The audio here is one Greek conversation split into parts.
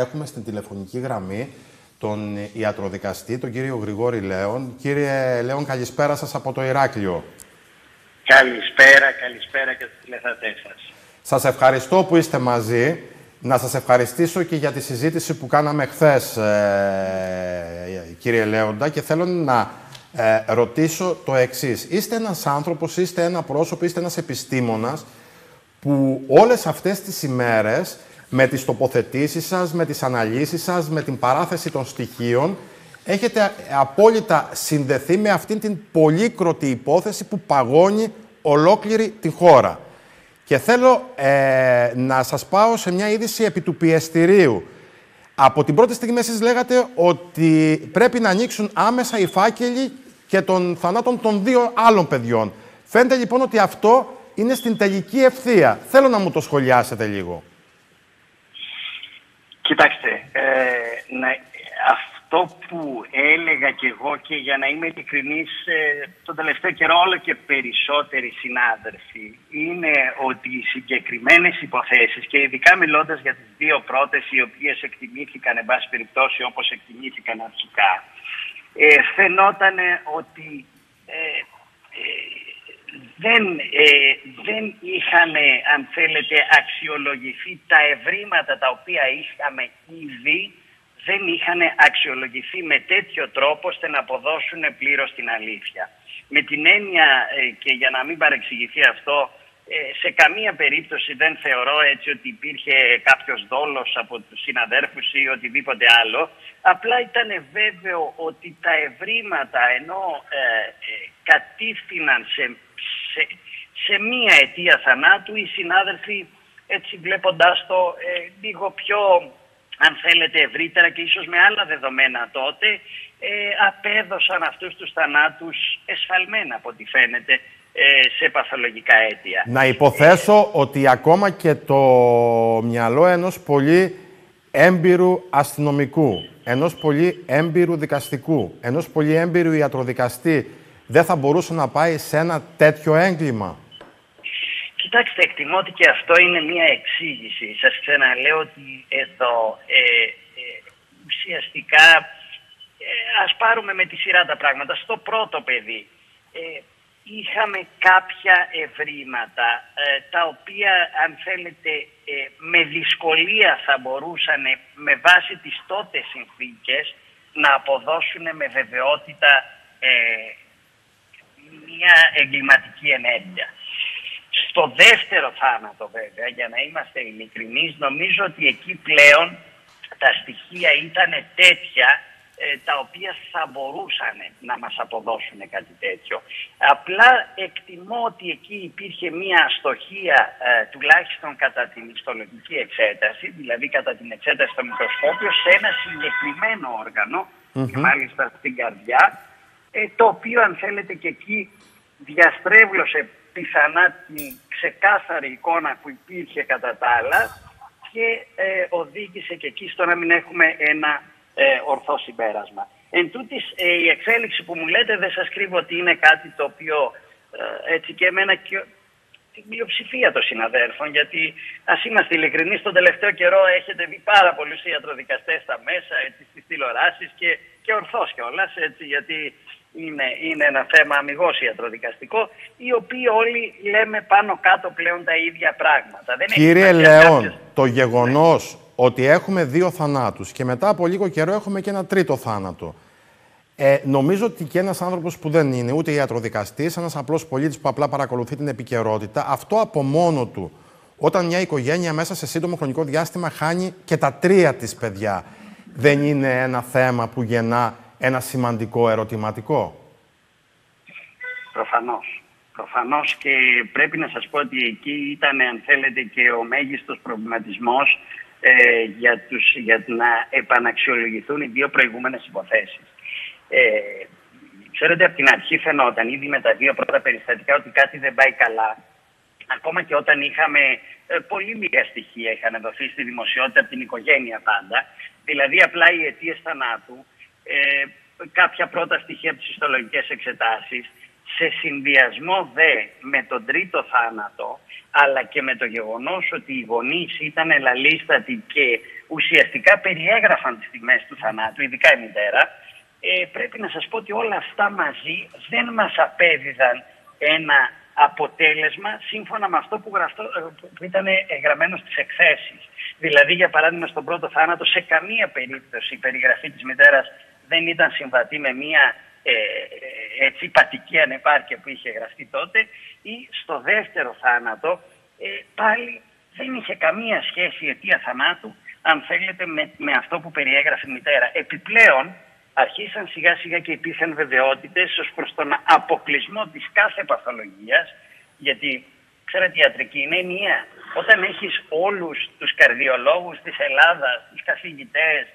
Έχουμε στην τηλεφωνική γραμμή τον ιατροδικαστή, τον κύριο Γρηγόρη Λέων. Κύριε Λέων, καλησπέρα σας από το Ηράκλειο. Καλησπέρα, καλησπέρα και στους τηλεθατές σας. Σας ευχαριστώ που είστε μαζί. Να σας ευχαριστήσω και για τη συζήτηση που κάναμε χθες, ε, κύριε Λέοντα, και θέλω να ε, ρωτήσω το εξής. Είστε ένας άνθρωπος, είστε ένα πρόσωπο, είστε ένας επιστήμονας που όλες αυτές τις ημέρες με τις τοποθετήσεις σας, με τις αναλύσεις σας, με την παράθεση των στοιχείων, έχετε απόλυτα συνδεθεί με αυτήν την πολύκροτη υπόθεση που παγώνει ολόκληρη τη χώρα. Και θέλω ε, να σας πάω σε μια είδηση επί του πιεστηρίου. Από την πρώτη στιγμή εσείς λέγατε ότι πρέπει να ανοίξουν άμεσα οι φάκελοι και των θανάτων των δύο άλλων παιδιών. Φαίνεται λοιπόν ότι αυτό είναι στην τελική ευθεία. Θέλω να μου το σχολιάσετε λίγο. Κοιτάξτε, ε, αυτό που έλεγα και εγώ και για να είμαι ειλικρινής ε, τον τελευταίο καιρό όλο και περισσότεροι συνάδελφοι είναι ότι οι συγκεκριμένες υποθέσεις και ειδικά μιλώντας για τις δύο πρώτες οι οποίες εκτιμήθηκαν εν πάση περιπτώσει όπως εκτιμήθηκαν αρχικά ε, φαινόταν ότι ε, ε δεν, ε, δεν είχαν, αν θέλετε, αξιολογηθεί τα ευρήματα τα οποία είχαμε ήδη, δεν είχαν αξιολογηθεί με τέτοιο τρόπο ώστε να αποδώσουν πλήρως την αλήθεια. Με την έννοια, ε, και για να μην παρεξηγηθεί αυτό, ε, σε καμία περίπτωση δεν θεωρώ έτσι ότι υπήρχε κάποιος δόλος από τους συναδέρφους ή οτιδήποτε άλλο. Απλά ήταν βέβαιο ότι τα ευρήματα ενώ ε, ε κατήφθηναν σε σε, μία αιτία θανάτου οι συνάδελφοι έτσι βλέποντάς το ε, λίγο πιο αν θέλετε ευρύτερα και ίσως με άλλα δεδομένα τότε ε, απέδωσαν αυτούς τους θανάτους εσφαλμένα από ό,τι φαίνεται ε, σε παθολογικά αίτια. Να υποθέσω ότι ακόμα και το μυαλό ενός πολύ έμπειρου αστυνομικού, ενός πολύ έμπειρου δικαστικού, ενός πολύ έμπειρου ιατροδικαστή δεν θα μπορούσε να πάει σε ένα τέτοιο έγκλημα. Κοιτάξτε, εκτιμώ ότι και αυτό είναι μια εξήγηση. Σας ξαναλέω ότι εδώ ε, ε, ουσιαστικά ε, ας πάρουμε με τη σειρά τα πράγματα. Στο πρώτο παιδί ε, είχαμε κάποια ευρήματα ε, τα οποία αν θέλετε με δυσκολία θα μπορούσαν με βάση τις τότε συνθήκες να αποδώσουν με βεβαιότητα μια εγκληματική ενέργεια. Στο δεύτερο θάνατο βέβαια, για να είμαστε ειλικρινείς, νομίζω ότι εκεί πλέον τα στοιχεία ήταν τέτοια ε, τα οποία θα μπορούσαν να μας αποδώσουν κάτι τέτοιο. Απλά εκτιμώ ότι εκεί υπήρχε μία αστοχία ε, τουλάχιστον κατά την ιστολογική εξέταση, δηλαδή κατά την εξέταση στο μικροσκόπιο, σε ένα συγκεκριμένο και μάλιστα στην καρδιά, ε, το οποίο αν θέλετε και εκεί διαστρέβλωσε πιθανά την ξεκάθαρη εικόνα που υπήρχε κατά τα άλλα και ε, οδήγησε και εκεί στο να μην έχουμε ένα ε, ορθό συμπέρασμα. Εν τούτης, ε, η εξέλιξη που μου λέτε δεν σας κρύβω ότι είναι κάτι το οποίο έτσι και εμένα και την πλειοψηφία των συναδέλφων, γιατί ας είμαστε ειλικρινείς, τον τελευταίο καιρό έχετε δει πάρα πολλούς ιατροδικαστές στα μέσα, στις τηλεοράσεις και, και ορθώς κιόλας, γιατί είναι, είναι ένα θέμα αμυγός ιατροδικαστικό, οι οποίοι όλοι λέμε πάνω κάτω πλέον τα ίδια πράγματα. Δεν Κύριε Λεόν, το γεγονός ότι έχουμε δύο θανάτους και μετά από λίγο καιρό έχουμε και ένα τρίτο θάνατο, ε, νομίζω ότι και ένας άνθρωπος που δεν είναι ούτε ιατροδικαστής, ένας απλός πολίτης που απλά παρακολουθεί την επικαιρότητα, αυτό από μόνο του, όταν μια οικογένεια μέσα σε σύντομο χρονικό διάστημα χάνει και τα τρία της παιδιά, δεν είναι ένα θέμα που γεννά ένα σημαντικό ερωτηματικό; Προφανώς. Προφανώς και πρέπει να σας πω ότι εκεί ήταν, αν θέλετε, και ο μέγιστος προβληματισμός ε, για, τους, για να επαναξιολογηθούν οι δύο προηγούμενες υποθέσεις. Ε, ξέρετε, από την αρχή φαινόταν ήδη με τα δύο πρώτα περιστατικά ότι κάτι δεν πάει καλά. Ακόμα και όταν είχαμε ε, πολύ λίγα στοιχεία είχαν δοθεί στη δημοσιότητα από την οικογένεια πάντα. Δηλαδή απλά οι αιτίες θανάτου ε, κάποια πρώτα στοιχεία από τις ιστολογικές εξετάσεις, Σε συνδυασμό δε με τον τρίτο θάνατο, αλλά και με το γεγονός ότι οι γονείς ήταν ελαλίστατοι και ουσιαστικά περιέγραφαν τις στιγμές του θανάτου, ειδικά η μητέρα, ε, πρέπει να σας πω ότι όλα αυτά μαζί δεν μας απέδιδαν ένα αποτέλεσμα σύμφωνα με αυτό που, γραφτό, ε, που ήταν γραμμένο στις εκθέσεις. Δηλαδή, για παράδειγμα, στον πρώτο θάνατο, σε καμία περίπτωση η περιγραφή της μητέρας δεν ήταν συμβατή με μια ε, ε, έτσι, πατική ανεπάρκεια που είχε γραφτεί τότε ή στο δεύτερο θάνατο ε, πάλι δεν είχε καμία σχέση η αιτία θανάτου αν θέλετε με, με αυτό που περιέγραφε η μητέρα. Επιπλέον αρχίσαν σιγά σιγά και υπήρχαν βεβαιότητες ως προς τον αποκλεισμό της κάθε παθολογίας γιατί ξέρετε η ιατρική είναι ενιαία. Όταν έχεις όλους τους καρδιολόγους της Ελλάδας, τους καθηγητές,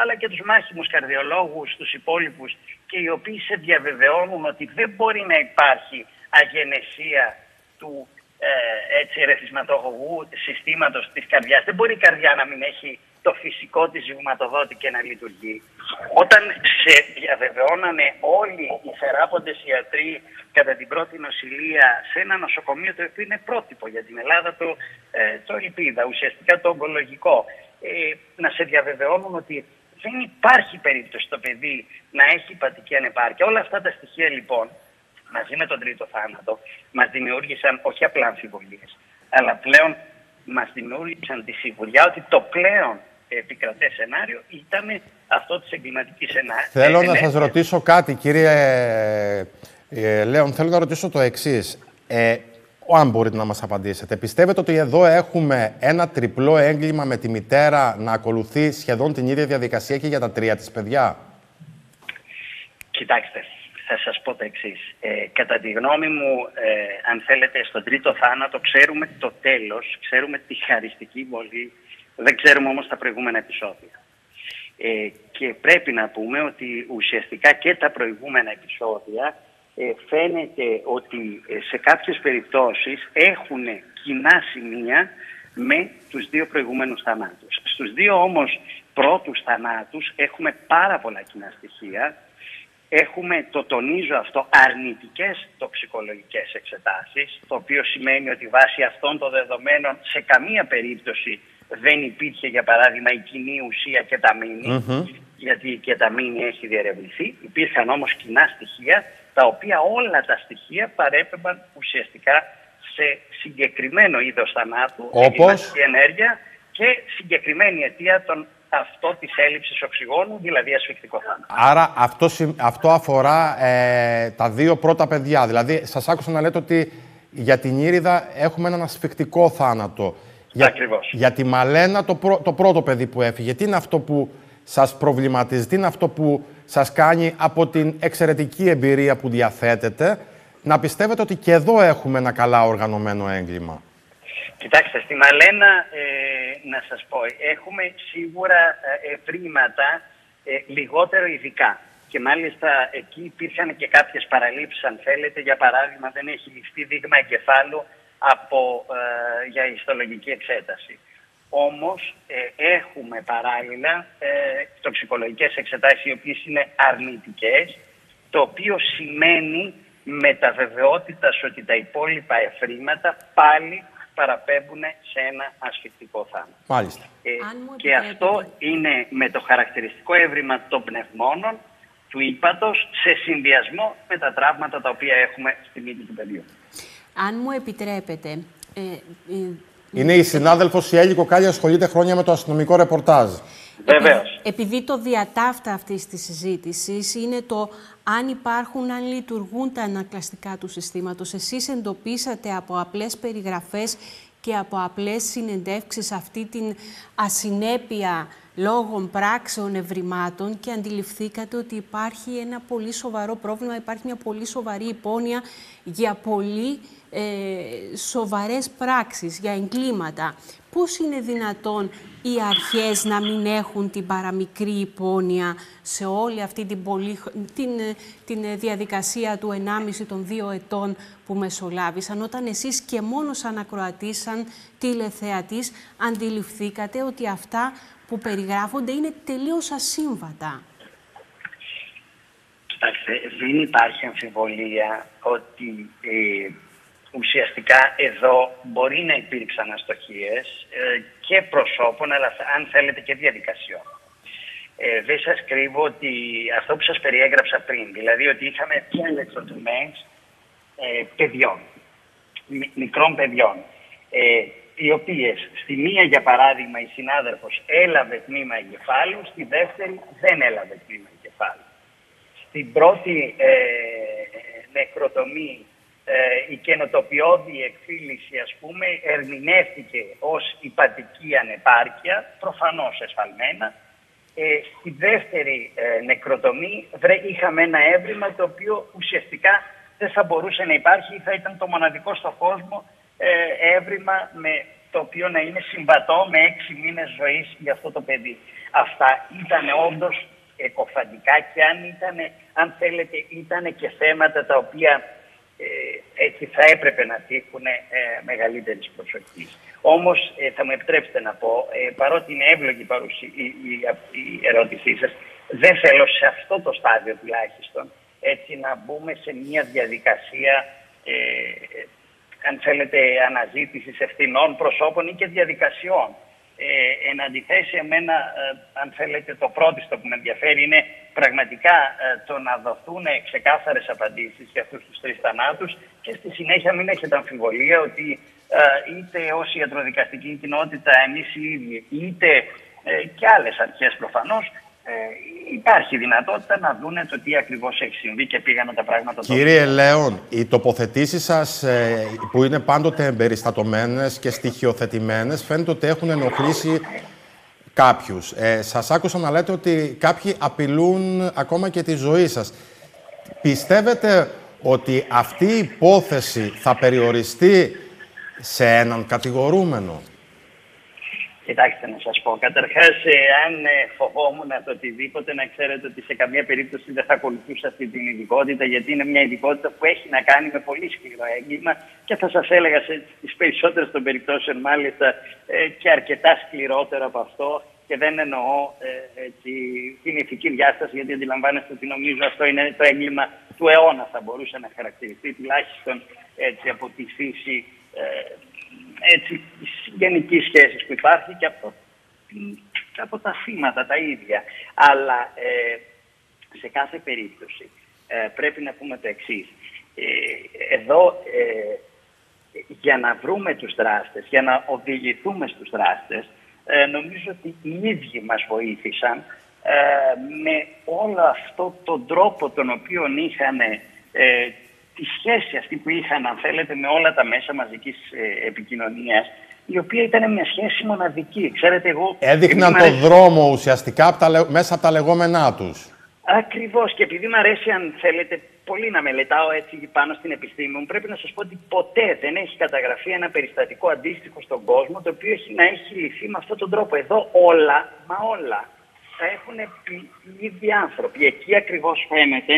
αλλά και τους μάχημους καρδιολόγους, τους υπόλοιπους και οι οποίοι σε διαβεβαιώνουν ότι δεν μπορεί να υπάρχει αγενεσία του ε, έτσι, ρεθισματογωγού συστήματος της καρδιάς. Δεν μπορεί η καρδιά να μην έχει το φυσικό της βηματοδότη και να λειτουργεί. Όταν σε διαβεβαιώνανε όλοι οι θεράποντες ιατροί κατά την πρώτη νοσηλεία σε ένα νοσοκομείο το οποίο είναι πρότυπο για την Ελλάδα, το, ε, το Ελπίδα, ουσιαστικά το ογκολογικό, ε, να σε διαβεβαιώνουν ότι δεν υπάρχει περίπτωση το παιδί να έχει υπατική ανεπάρκεια. Όλα αυτά τα στοιχεία λοιπόν, μαζί με τον τρίτο θάνατο, μας δημιούργησαν όχι απλά αμφιβολίες, αλλά πλέον μας δημιούργησαν τη σιγουριά ότι το πλέον επικρατέ σενάριο ήταν αυτό της εγκληματικής σενάριο. Θέλω να σας ρωτήσω κάτι, κύριε ε, Λέων, θέλω να ρωτήσω το εξής. Ε, αν μπορείτε να μας απαντήσετε. Πιστεύετε ότι εδώ έχουμε ένα τριπλό έγκλημα με τη μητέρα να ακολουθεί σχεδόν την ίδια διαδικασία και για τα τρία της παιδιά; Κοιτάξτε, θα σας πω το εξής. Ε, κατά τη γνώμη μου, ε, αν θέλετε, στον τρίτο θάνατο ξέρουμε το τέλος, ξέρουμε τη χαριστική βολή, δεν ξέρουμε όμως τα προηγούμενα επεισόδια. Ε, και πρέπει να πούμε ότι ουσιαστικά και τα προηγούμενα επεισόδια ε, φαίνεται ότι ε, σε κάποιες περιπτώσεις έχουν κοινά σημεία με τους δύο προηγούμενους θανάτους. Στους δύο όμως πρώτους θανάτους έχουμε πάρα πολλά κοινά στοιχεία. Έχουμε, το τονίζω αυτό, αρνητικές τοξικολογικές εξετάσεις, το οποίο σημαίνει ότι βάσει αυτών των δεδομένων σε καμία περίπτωση δεν υπήρχε, για παράδειγμα, η κοινή ουσία και τα μήνυ, γιατί η κεταμίνη έχει διερευνηθεί. Υπήρχαν όμως κοινά στοιχεία τα οποία όλα τα στοιχεία παρέπεμπαν ουσιαστικά σε συγκεκριμένο είδος θανάτου, Όπως... ενέργεια και συγκεκριμένη αιτία των αυτό της έλλειψης οξυγόνου, δηλαδή ασφυκτικό θάνατο. Άρα αυτό, αυτό αφορά ε, τα δύο πρώτα παιδιά. Δηλαδή, σας άκουσα να λέτε ότι για την Ήριδα έχουμε έναν ασφυκτικό θάνατο. Για, Ακριβώς. για τη Μαλένα, το, το πρώτο παιδί που έφυγε, τι είναι αυτό που σας προβληματίζει, τι είναι αυτό που σας κάνει από την εξαιρετική εμπειρία που διαθέτετε να πιστεύετε ότι και εδώ έχουμε ένα καλά οργανωμένο έγκλημα. Κοιτάξτε, στη Μαλένα, ε, να σας πω, έχουμε σίγουρα ε, ευρήματα ε, λιγότερο ειδικά. Και μάλιστα εκεί υπήρχαν και κάποιες παραλήψεις, αν θέλετε. Για παράδειγμα, δεν έχει ληφθεί δείγμα εγκεφάλου από, ε, για ιστολογική εξέταση. Όμως ε, έχουμε παράλληλα ε, τοξικολογικές εξετάσεις οι οποίες είναι αρνητικές, το οποίο σημαίνει με τα βεβαιότητα ότι τα υπόλοιπα εφρήματα πάλι παραπέμπουν σε ένα ασφυκτικό θάνατο. Μάλιστα. Ε, και αυτό είναι με το χαρακτηριστικό έβριμα των πνευμόνων του ύπατος σε συνδυασμό με τα τραύματα τα οποία έχουμε στη μύτη του παιδιού. Αν μου επιτρέπετε, ε, ε, είναι η συνάδελφος η Έλλη Κοκάλια, ασχολείται χρόνια με το αστυνομικό ρεπορτάζ. Βεβαίως. Επειδή το διατάφτα αυτής της συζήτησης είναι το αν υπάρχουν, αν λειτουργούν τα ανακλαστικά του συστήματος. Εσείς εντοπίσατε από απλές περιγραφές και από απλές συνεντεύξεις αυτή την ασυνέπεια λόγων πράξεων ευρημάτων και αντιληφθήκατε ότι υπάρχει ένα πολύ σοβαρό πρόβλημα, υπάρχει μια πολύ σοβαρή υπόνοια για πολύ ε, σοβαρές πράξεις, για εγκλήματα. Πώς είναι δυνατόν οι αρχές να μην έχουν την παραμικρή υπόνοια σε όλη αυτή την, πολύ, την, την διαδικασία του 1,5 των 2 ετών που μεσολάβησαν, όταν εσείς και μόνος σαν ακροατής, σαν τηλεθεατής, αντιληφθήκατε ότι αυτά που περιγράφονται είναι τελείως ασύμβατα; Κοιτάξτε, Κοιτάξτε, δεν υπάρχει αμφιβολία ότι ε, ουσιαστικά εδώ μπορεί να υπήρξαν αστοχίες ε, και προσώπων, αλλά αν θέλετε και διαδικασιών. Ε, δεν σας κρύβω ότι αυτό που σας περιέγραψα πριν, δηλαδή ότι είχαμε πια ηλεκτροτομές ε, παιδιών, μικρών παιδιών, ε, οι οποίες στη μία για παράδειγμα η συνάδελφος έλαβε τμήμα εγκεφάλου, στη δεύτερη δεν έλαβε τμήμα εγκεφάλου. Στην πρώτη ε, νεκροτομή ε, η καινοτοποιώδη εκφύληση ας πούμε ερμηνεύτηκε ως υπατική ανεπάρκεια, προφανώς εσφαλμένα. Ε, στη δεύτερη ε, νεκροτομή είχαμε ένα έβριμα το οποίο ουσιαστικά δεν θα μπορούσε να υπάρχει ή θα ήταν το μοναδικό στον κόσμο ε, έβριμα με το οποίο να είναι συμβατό με έξι μήνες ζωής για αυτό το παιδί. Αυτά ήταν όντως εκοφαντικά και αν ήταν, αν θέλετε, ήταν και θέματα τα οποία ε, έτσι θα έπρεπε να τύχουν ε, μεγαλύτερης προσοχής. Όμως ε, θα μου επιτρέψετε να πω, ε, παρότι είναι εύλογη η, η, η, ερώτησή σας, δεν θέλω σε αυτό το στάδιο τουλάχιστον έτσι να μπούμε σε μια διαδικασία ε, αν θέλετε, αναζήτησης ευθυνών προσώπων ή και διαδικασιών. Ε, εν αντιθέσει, εμένα, ε, αν θέλετε, το πρώτο που με ενδιαφέρει είναι πραγματικά ε, το να δοθούν ξεκάθαρες απαντήσεις για αυτούς τους τρεις θανάτους και στη συνέχεια μην έχετε αμφιβολία ότι ε, είτε ως ιατροδικαστική κοινότητα εμείς οι ίδιοι, είτε ε, και άλλες αρχές προφανώς, ε, υπάρχει δυνατότητα να δούνε το τι ακριβώς έχει συμβεί και πήγανε τα πράγματα. Κύριε Λέων, οι τοποθετήσεις σας ε, που είναι πάντοτε εμπεριστατωμένες και στοιχειοθετημένες φαίνεται ότι έχουν ενοχλήσει κάποιους. Ε, σας άκουσα να λέτε ότι κάποιοι απειλούν ακόμα και τη ζωή σας. Πιστεύετε ότι αυτή η υπόθεση θα περιοριστεί σε έναν κατηγορούμενο; Κοιτάξτε να σας πω. Καταρχάς, αν ε, φοβόμουν το οτιδήποτε, να ξέρετε ότι σε καμία περίπτωση δεν θα ακολουθούσα αυτή την ειδικότητα, γιατί είναι μια ειδικότητα που έχει να κάνει με πολύ σκληρό έγκλημα και θα σας έλεγα σε τις περισσότερες των περιπτώσεων μάλιστα ε, και αρκετά σκληρότερο από αυτό και δεν εννοώ ε, έτσι, την ηθική διάσταση, γιατί αντιλαμβάνεστε ότι νομίζω αυτό είναι το έγκλημα του αιώνα θα μπορούσε να χαρακτηριστεί, τουλάχιστον έτσι, από τη φύση ε, έτσι, γενική σχέση που υπάρχει και από, από τα θύματα τα ίδια. Αλλά ε, σε κάθε περίπτωση ε, πρέπει να πούμε το εξής. Ε, εδώ για να βρούμε τους δράστες, για να οδηγηθούμε στους δράστες, νομίζω ότι οι ίδιοι μας βοήθησαν με όλο αυτό τον τρόπο τον οποίο είχαν τη σχέση αυτή που είχαν, αν θέλετε, με όλα τα μέσα μαζικής ε, επικοινωνίας, η οποία ήταν μια σχέση μοναδική. Ξέρετε, εγώ... Έδειχναν το δρόμο ουσιαστικά από τα, μέσα από τα λεγόμενά τους. Ακριβώς. Και επειδή μου αρέσει, αν θέλετε, πολύ να μελετάω έτσι πάνω στην επιστήμη μου, πρέπει να σας πω ότι ποτέ δεν έχει καταγραφεί ένα περιστατικό αντίστοιχο στον κόσμο, το οποίο έχει να έχει λυθεί με αυτόν τον τρόπο. Εδώ όλα, μα όλα, θα έχουν πει οι ίδιοι άνθρωποι. Εκεί ακριβώς φαίνεται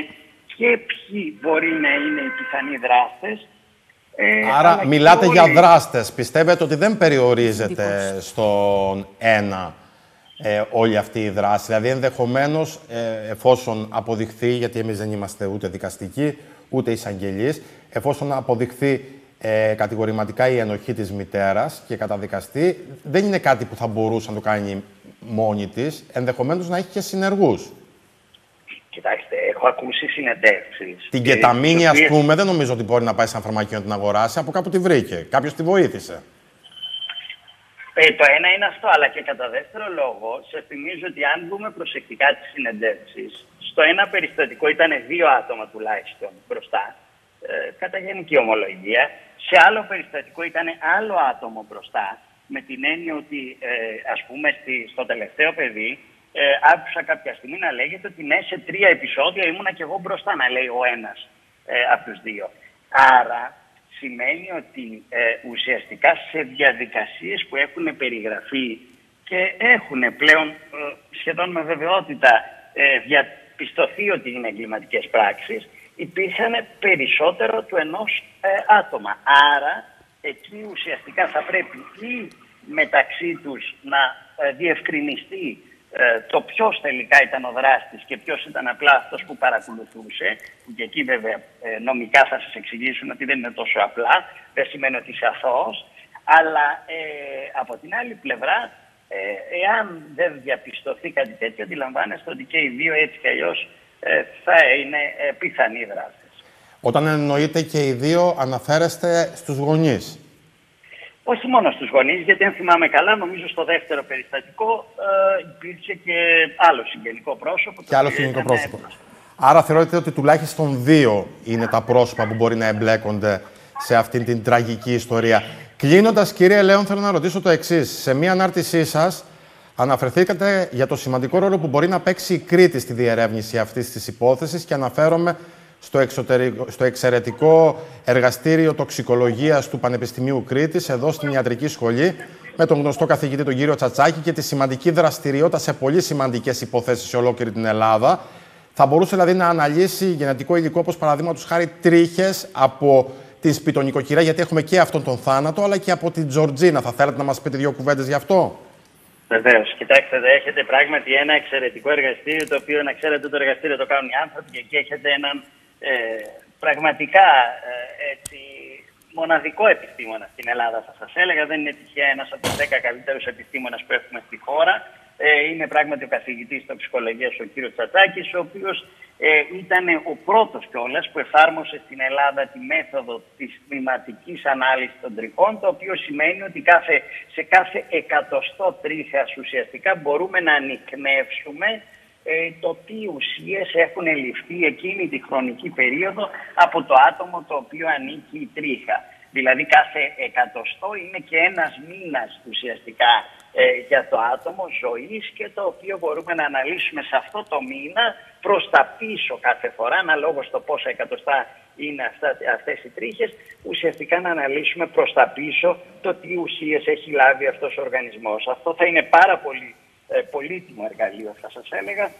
και ποιοι μπορεί να είναι οι πιθανοί δράστες. Ε, Άρα μιλάτε για δράστες. Πιστεύετε ότι δεν περιορίζεται στον ένα ε, όλη αυτή η δράση. Δηλαδή ενδεχομένως ε, εφόσον αποδειχθεί, γιατί εμείς δεν είμαστε ούτε δικαστικοί, ούτε εισαγγελείς, εφόσον αποδειχθεί ε, κατηγορηματικά η ενοχή της μητέρας και καταδικαστεί, δεν είναι κάτι που θα μπορούσε να το κάνει μόνη της, ενδεχομένως να έχει και συνεργούς. Κοιτάξτε, έχω ακούσει συνεντεύξεις. Την κεταμίνη, ας πούμε, δεν νομίζω ότι μπορεί να πάει σαν φαρμακείο να την αγοράσει. Από κάπου τη βρήκε. Κάποιος τη βοήθησε. Ε, το ένα είναι αυτό, αλλά και κατά δεύτερο λόγο, σε θυμίζω ότι αν δούμε προσεκτικά τις συνεντεύξεις, στο ένα περιστατικό ήταν δύο άτομα τουλάχιστον μπροστά, ε, κατά γενική ομολογία. Σε άλλο περιστατικό ήταν άλλο άτομο μπροστά, με την έννοια ότι, ε, ας πούμε, στη, στο τελευταίο παιδί, ε, άκουσα κάποια στιγμή να λέγεται ότι ναι, σε τρία επεισόδια ήμουνα και εγώ μπροστά, να λέει ο ένας ε, από τους δύο. Άρα σημαίνει ότι ε, ουσιαστικά σε διαδικασίες που έχουν περιγραφεί και έχουν πλέον ε, σχεδόν με βεβαιότητα ε, διαπιστωθεί ότι είναι εγκληματικές πράξεις, υπήρχαν περισσότερο του ενός άτομα. Άρα εκεί ουσιαστικά θα πρέπει ή μεταξύ τους να διευκρινιστεί ε, το ποιος τελικά ήταν ο δράστης και ποιος ήταν απλά αυτός που παρακολουθούσε, που και εκεί βέβαια ε, νομικά θα σας εξηγήσουν ότι δεν είναι τόσο απλά, δεν σημαίνει ότι είσαι αθώος, αλλά ε, από την άλλη πλευρά, ε, εάν δεν διαπιστωθεί κάτι τέτοιο, αντιλαμβάνεστε ότι και οι δύο έτσι κι αλλιώς θα είναι πιθανοί δράστες. Όταν εννοείται και οι δύο αναφέρεστε στους γονείς όχι μόνο στους γονείς, γιατί αν θυμάμαι καλά, νομίζω στο δεύτερο περιστατικό ε, υπήρξε και άλλο συγγενικό πρόσωπο. Και άλλο συγγενικό πρόσωπο. Άρα θεωρείτε ότι τουλάχιστον δύο είναι τα πρόσωπα που μπορεί να εμπλέκονται σε αυτήν την τραγική ιστορία. Κλείνοντας, κύριε Λέων, θέλω να ρωτήσω το εξής. Σε μία ανάρτησή σας, αναφερθήκατε για το σημαντικό ρόλο που μπορεί να παίξει η Κρήτη στη διερεύνηση αυτής της υπόθεσης και αναφέρομαι στο, στο εξαιρετικό εργαστήριο τοξικολογίας του Πανεπιστημίου Κρήτης, εδώ στην Ιατρική Σχολή, με τον γνωστό καθηγητή τον κύριο Τσατσάκη και τη σημαντική δραστηριότητα σε πολύ σημαντικές υποθέσεις σε ολόκληρη την Ελλάδα. Θα μπορούσε δηλαδή να αναλύσει γενετικό υλικό, όπως παραδείγματος χάρη τρίχες από την σπιτονικοκυρά, γιατί έχουμε και αυτόν τον θάνατο, αλλά και από την Τζορτζίνα. Θα θέλατε να μας πείτε δύο κουβέντες γι' αυτό; Βεβαίως. Κοιτάξτε, έχετε πράγματι ένα εξαιρετικό εργαστήριο, το οποίο να ξέρετε το εργαστήριο το κάνουν οι άνθρωποι και εκεί έχετε έναν ε, πραγματικά ε, έτσι, μοναδικό επιστήμονα στην Ελλάδα, θα σας έλεγα. Δεν είναι τυχαία ένας από τους 10 καλύτερους επιστήμονες που έχουμε στη χώρα. Ε, είναι πράγματι ο καθηγητής ψυχολογίας ο κύριος Τσατσάκης, ο οποίος ε, ήταν ο πρώτος κιόλας που εφάρμοσε στην Ελλάδα τη μέθοδο της τμηματικής ανάλυσης των τριχών, το οποίο σημαίνει ότι κάθε, σε κάθε εκατοστό τρίχας ουσιαστικά μπορούμε να ανοιχνεύσουμε ε, το τι ουσίες έχουν ληφθεί εκείνη τη χρονική περίοδο από το άτομο το οποίο ανήκει η τρίχα. Δηλαδή κάθε εκατοστό είναι και ένας μήνας ουσιαστικά ε, για το άτομο ζωής και το οποίο μπορούμε να αναλύσουμε σε αυτό το μήνα προς τα πίσω κάθε φορά, αναλόγως στο πόσα εκατοστά είναι αυτά, αυτές οι τρίχες, ουσιαστικά να αναλύσουμε προς τα πίσω το τι ουσίες έχει λάβει αυτός ο οργανισμός. Αυτό θα είναι πάρα πολύ ε, πολύτιμο εργαλείο θα σας έλεγα,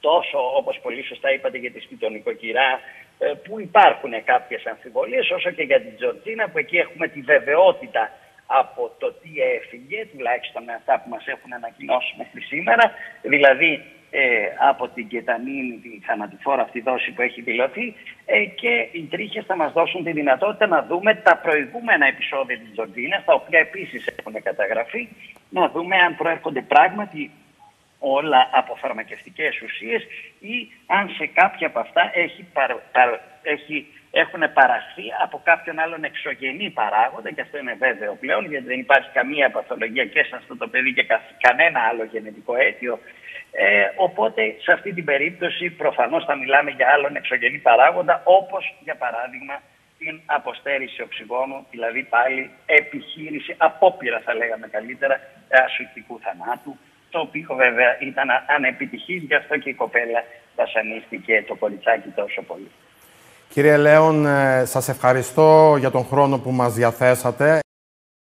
τόσο όπως πολύ σωστά είπατε για τη σπιτονικοκυρά ε, που υπάρχουν κάποιες αμφιβολίες, όσο και για την Τζορτζίνα που εκεί έχουμε τη βεβαιότητα από το τι έφυγε, τουλάχιστον με αυτά που μας έχουν ανακοινώσει μέχρι σήμερα, δηλαδή ε, από την κεταμίνη, τη θανατηφόρα αυτή δόση που έχει δηλωθεί ε, και οι τρίχες θα μας δώσουν τη δυνατότητα να δούμε τα προηγούμενα επεισόδια της Τζορτζίνας, τα οποία επίσης έχουν καταγραφεί, να δούμε αν προέρχονται πράγματι όλα από φαρμακευτικές ουσίες ή αν σε κάποια από αυτά έχει, έχει, έχουν παραχθεί από κάποιον άλλον εξωγενή παράγοντα και αυτό είναι βέβαιο πλέον γιατί δεν υπάρχει καμία παθολογία και σε αυτό το παιδί και κανένα άλλο γενετικό αίτιο. Ε, οπότε σε αυτή την περίπτωση προφανώς θα μιλάμε για άλλον εξωγενή παράγοντα όπως για παράδειγμα την αποστέρηση οξυγόνου, δηλαδή πάλι επιχείρηση, απόπειρα θα λέγαμε καλύτερα, ασουητικού θανάτου, το οποίο βέβαια ήταν ανεπιτυχής, γι' αυτό και η κοπέλα βασανίστηκε το κοριτσάκι τόσο πολύ. Κύριε Λέων, ε, σας ευχαριστώ για τον χρόνο που μας διαθέσατε.